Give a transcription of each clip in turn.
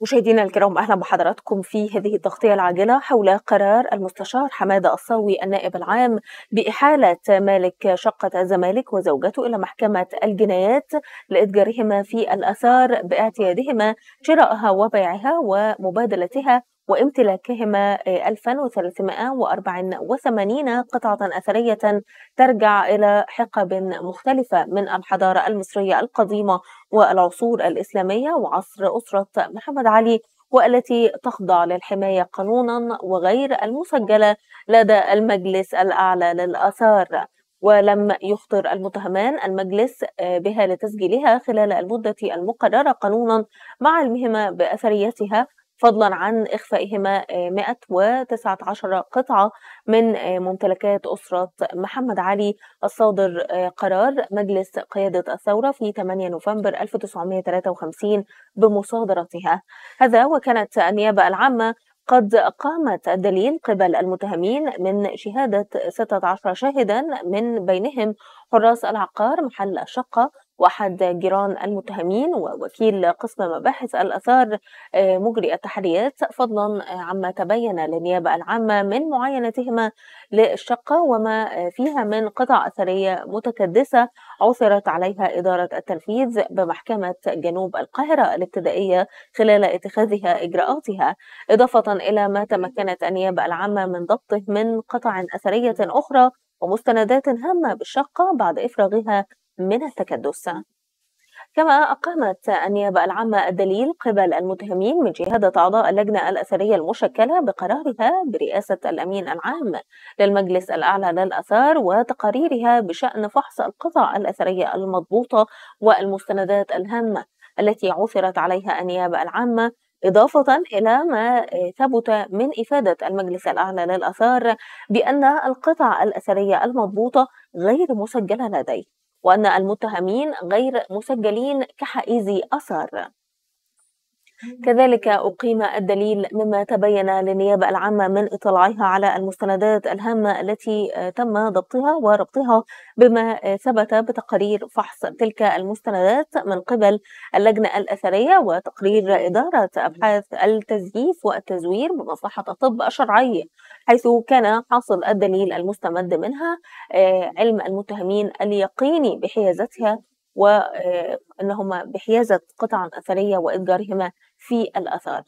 مشاهدينا الكرام أهلا بحضراتكم في هذه التغطية العاجلة حول قرار المستشار حمادة الصاوي النائب العام بإحالة مالك شقة الزمالك وزوجته إلى محكمة الجنايات لإتجارهما في الآثار باعتيادهما شرائها وبيعها ومبادلتها وامتلاكهما 1384 قطعة أثرية ترجع إلى حقب مختلفة من الحضارة المصرية القديمة والعصور الإسلامية وعصر أسرة محمد علي والتي تخضع للحماية قانونا وغير المسجلة لدى المجلس الأعلى للآثار. ولم يخطر المتهمان المجلس بها لتسجيلها خلال المدة المقررة قانونا مع علمهما بأثريتها فضلا عن إخفائهما 119 قطعة من ممتلكات أسرة محمد علي الصادر قرار مجلس قيادة الثورة في 8 نوفمبر 1953 بمصادرتها. هذا وكانت النيابة العامة قد قامت الدليل قبل المتهمين من شهادة 16 شاهدا من بينهم حراس العقار محل الشقة وأحد جيران المتهمين ووكيل قسم مباحث الآثار مجري التحريات فضلا عما تبين للنيابة العامة من معاينتهما للشقة وما فيها من قطع أثرية متكدسة عثرت عليها إدارة التنفيذ بمحكمة جنوب القاهرة الابتدائية خلال اتخاذها إجراءاتها إضافة إلى ما تمكنت النيابة العامة من ضبطه من قطع أثرية أخرى ومستندات هامة بالشقة بعد إفراغها من التكدس. كما أقامت النيابة العامة الدليل قبل المتهمين من شهادة أعضاء اللجنة الأثرية المشكلة بقرارها برئاسة الأمين العام للمجلس الأعلى للآثار وتقاريرها بشأن فحص القطع الأثرية المضبوطة والمستندات الهامة التي عثرت عليها النيابة العامة إضافة إلى ما ثبت من إفادة المجلس الأعلى للآثار بأن القطع الأثرية المضبوطة غير مسجلة لديه. وأن المتهمين غير مسجلين كحائزي أثر. كذلك أقيم الدليل مما تبين للنيابة العامة من إطلاعها على المستندات الهامة التي تم ضبطها وربطها بما ثبت بتقارير فحص تلك المستندات من قبل اللجنة الأثرية وتقرير إدارة أبحاث التزييف والتزوير بمصلحة الطب الشرعي حيث كان حاصل الدليل المستمد منها علم المتهمين اليقيني بحيازتها وأنهما بحيازة قطع أثرية وإتجارهما في الآثار.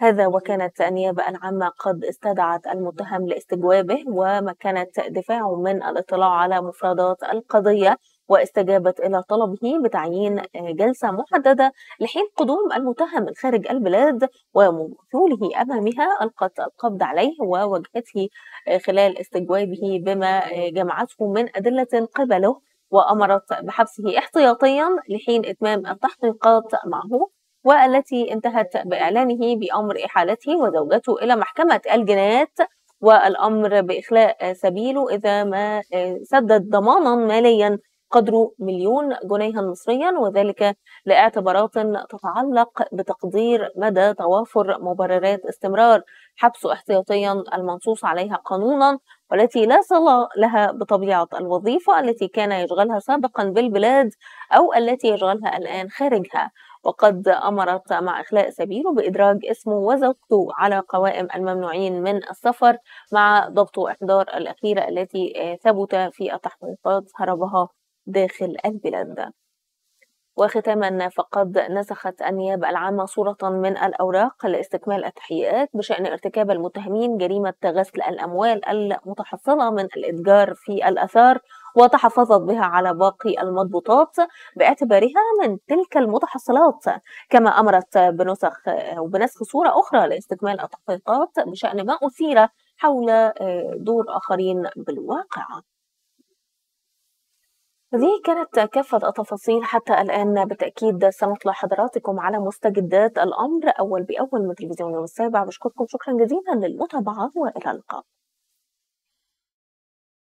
هذا وكانت النيابة العامة قد استدعت المتهم لاستجوابه ومكنت دفاعه من الاطلاع على مفردات القضية واستجابت إلى طلبه بتعيين جلسة محددة لحين قدوم المتهم الخارج البلاد ومثوله أمامها ألقت القبض عليه ووجهته خلال استجوابه بما جمعته من أدلة قبله. وأمرت بحبسه احتياطيا لحين إتمام التحقيقات معه والتي انتهت بإعلانه بأمر إحالته وزوجته إلى محكمة الجنايات والأمر بإخلاء سبيله إذا ما سدد ضمانا ماليا قدره مليون جنيها مصريا وذلك لاعتبارات تتعلق بتقدير مدى توافر مبررات استمرار حبسه احتياطيا المنصوص عليها قانونا والتي لا صلة لها بطبيعة الوظيفة التي كان يشغلها سابقا بالبلاد أو التي يشغلها الآن خارجها. وقد أمرت مع إخلاء سبيله بإدراج اسمه وزوجته على قوائم الممنوعين من السفر مع ضبط وإحضار الأخيرة التي ثبت في التحقيقات هربها داخل البلاد. وختاما فقد نسخت النيابة العامة صورة من الأوراق لاستكمال التحقيقات بشأن ارتكاب المتهمين جريمة غسل الأموال المتحصلة من الإتجار في الأثار وتحفظت بها على باقي المضبوطات باعتبارها من تلك المتحصلات. كما أمرت بنسخ وبنسخ صورة أخرى لاستكمال التحقيقات بشأن ما أثير حول دور آخرين بالواقع. هذه كانت كافة التفاصيل حتى الآن. بالتأكيد سنطلع حضراتكم على مستجدات الأمر أول بأول من تلفزيون السابع. بشكركم شكرا جزيلا للمتابعة وإلى اللقاء.